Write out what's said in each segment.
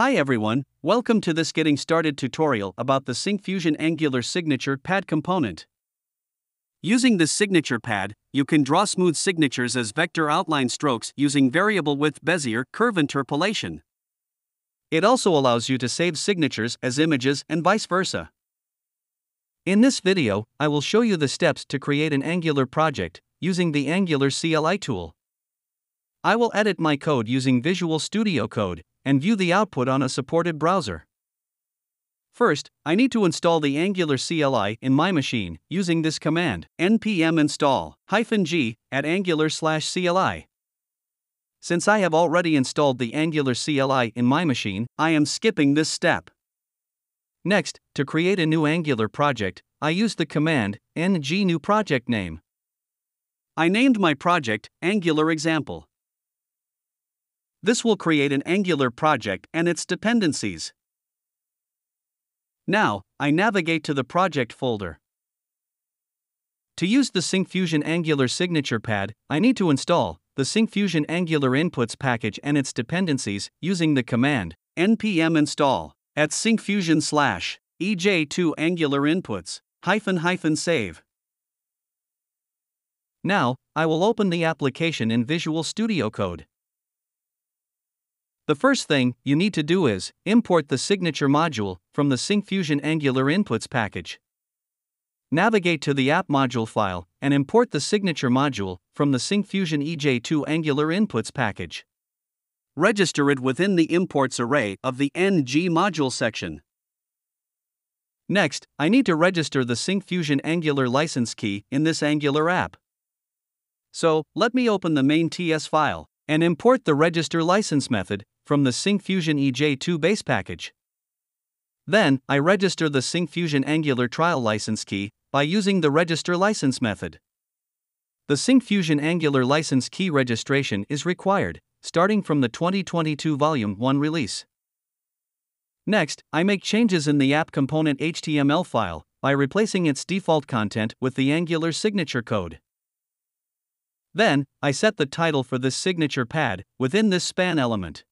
Hi everyone, welcome to this getting started tutorial about the Syncfusion Angular Signature Pad component. Using this signature pad, you can draw smooth signatures as vector outline strokes using variable width Bezier curve interpolation. It also allows you to save signatures as images and vice versa. In this video, I will show you the steps to create an Angular project using the Angular CLI tool. I will edit my code using Visual Studio Code and view the output on a supported browser. First, I need to install the Angular CLI in my machine using this command npm install -g at angular/cli. Since I have already installed the Angular CLI in my machine, I am skipping this step. Next, to create a new Angular project, I use the command ng new project name. I named my project Angular Example. This will create an Angular project and its dependencies. Now, I navigate to the project folder. To use the Syncfusion Angular signature pad, I need to install the Syncfusion Angular inputs package and its dependencies using the command npm install at syncfusion slash ej2 angular inputs hyphen hyphen save. Now, I will open the application in Visual Studio Code. The first thing you need to do is import the signature module from the Syncfusion Angular Inputs package. Navigate to the app module file and import the signature module from the Syncfusion EJ2 Angular Inputs package. Register it within the imports array of the ng module section. Next, I need to register the Syncfusion Angular license key in this Angular app. So, let me open the main TS file and import the register license method from the Syncfusion EJ2 base package. Then, I register the Syncfusion Angular trial license key by using the register license method. The Syncfusion Angular license key registration is required, starting from the 2022 Volume 1 release. Next, I make changes in the app component HTML file by replacing its default content with the Angular signature code. Then, I set the title for this signature pad within this span element.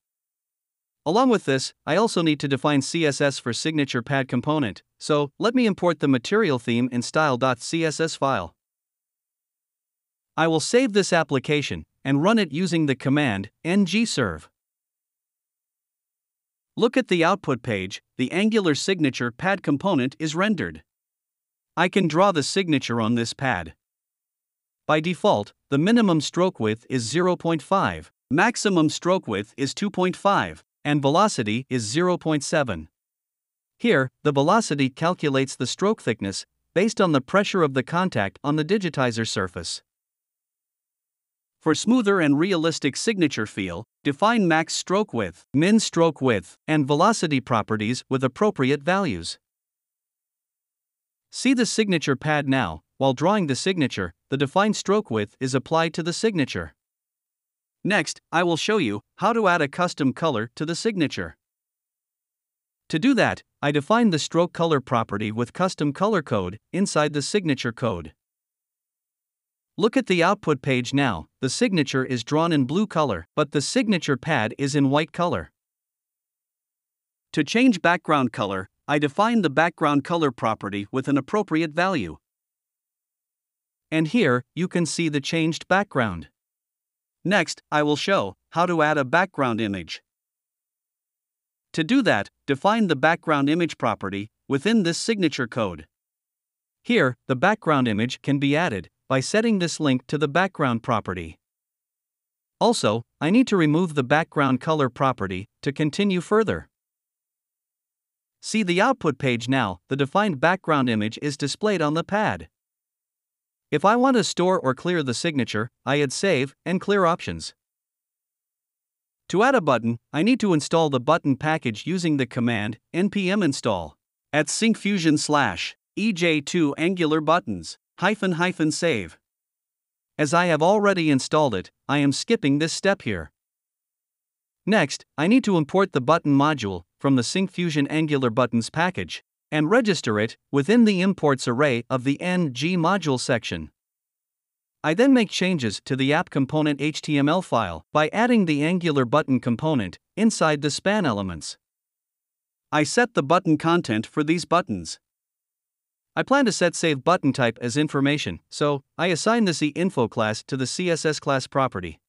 Along with this, I also need to define CSS for signature pad component, so let me import the material theme in style.css file. I will save this application and run it using the command ngserve. Look at the output page, the Angular signature pad component is rendered. I can draw the signature on this pad. By default, the minimum stroke width is 0.5, maximum stroke width is 2.5, and velocity is 0.7. Here, the velocity calculates the stroke thickness based on the pressure of the contact on the digitizer surface. For smoother and realistic signature feel, define max stroke width, min stroke width, and velocity properties with appropriate values. See the signature pad now. While drawing the signature, the defined stroke width is applied to the signature. Next, I will show you how to add a custom color to the signature. To do that, I define the stroke color property with custom color code inside the signature code. Look at the output page now, the signature is drawn in blue color, but the signature pad is in white color. To change background color, I define the background color property with an appropriate value. And here, you can see the changed background. Next, I will show how to add a background image. To do that, define the background image property within this signature code. Here, the background image can be added by setting this link to the background property. Also, I need to remove the background color property to continue further. See the output page now, the defined background image is displayed on the pad. If I want to store or clear the signature, I add Save and Clear options. To add a button, I need to install the button package using the command npm install at syncfusion slash ej2 angular buttons hyphen hyphen save. As I have already installed it, I am skipping this step here. Next, I need to import the button module from the Syncfusion Angular Buttons package and register it within the imports array of the ng module section. I then make changes to the app component HTML file by adding the Angular button component inside the span elements. I set the button content for these buttons. I plan to set save button type as information, so I assign the CInfo class to the CSS class property.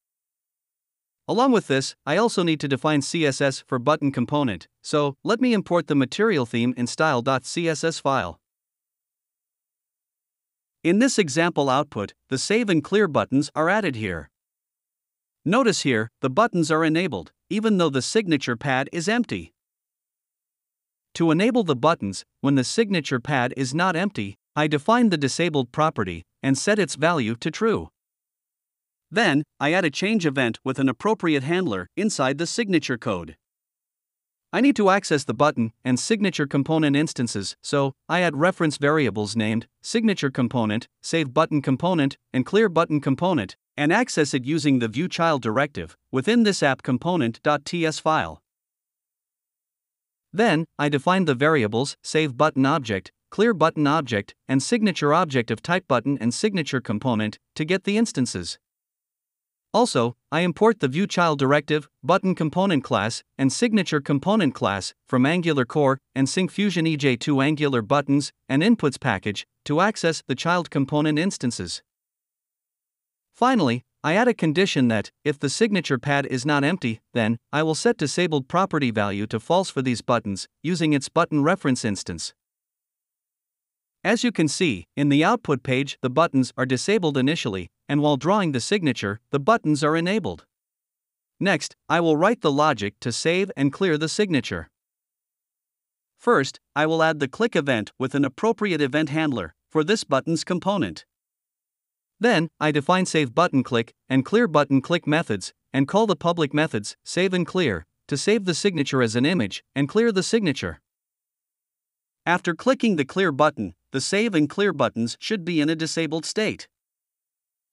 Along with this, I also need to define CSS for button component, so let me import the material theme in style.css file. In this example output, the save and clear buttons are added here. Notice here, the buttons are enabled, even though the signature pad is empty. To enable the buttons, when the signature pad is not empty, I define the disabled property and set its value to true. Then, I add a change event with an appropriate handler inside the signature code. I need to access the button and signature component instances, so I add reference variables named signature component, save button component, and clear button component, and access it using the view child directive within this app component.ts file. Then, I define the variables save button object, clear button object, and signature object of type button and signature component to get the instances. Also, I import the ViewChild directive, button component class, and signature component class from Angular Core and Syncfusion EJ2 Angular buttons and inputs package to access the child component instances. Finally, I add a condition that, if the signature pad is not empty, then I will set disabled property value to false for these buttons using its button reference instance. As you can see, in the output page, the buttons are disabled initially, and while drawing the signature, the buttons are enabled. Next, I will write the logic to save and clear the signature. First, I will add the click event with an appropriate event handler for this button's component. Then, I define save button click and clear button click methods and call the public methods save and clear to save the signature as an image and clear the signature. After clicking the clear button, the save and clear buttons should be in a disabled state.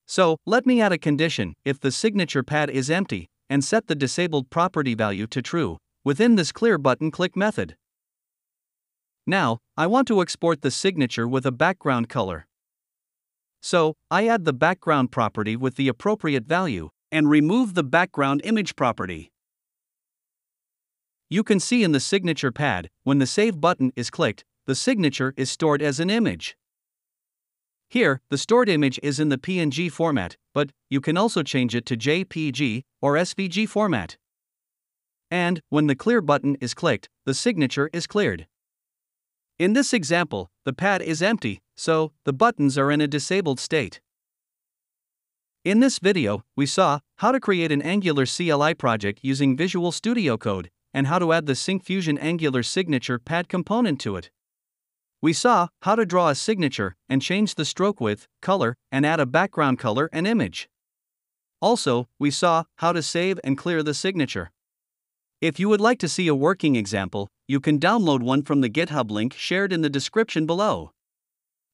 So, let me add a condition if the signature pad is empty, and set the disabled property value to true within this clear button click method. Now, I want to export the signature with a background color. So, I add the background property with the appropriate value and remove the background image property. You can see in the signature pad, when the Save button is clicked, the signature is stored as an image. Here, the stored image is in the PNG format, but you can also change it to JPG or SVG format. And, when the clear button is clicked, the signature is cleared. In this example, the pad is empty, so the buttons are in a disabled state. In this video, we saw how to create an Angular CLI project using Visual Studio Code and how to add the Syncfusion Angular signature pad component to it. We saw how to draw a signature and change the stroke width, color, and add a background color and image. Also, we saw how to save and clear the signature. If you would like to see a working example, you can download one from the GitHub link shared in the description below.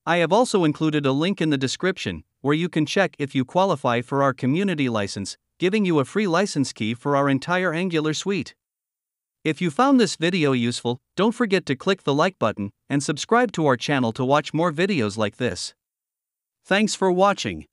I have also included a link in the description where you can check if you qualify for our community license, giving you a free license key for our entire Angular suite. If you found this video useful, don't forget to click the like button and subscribe to our channel to watch more videos like this. Thanks for watching.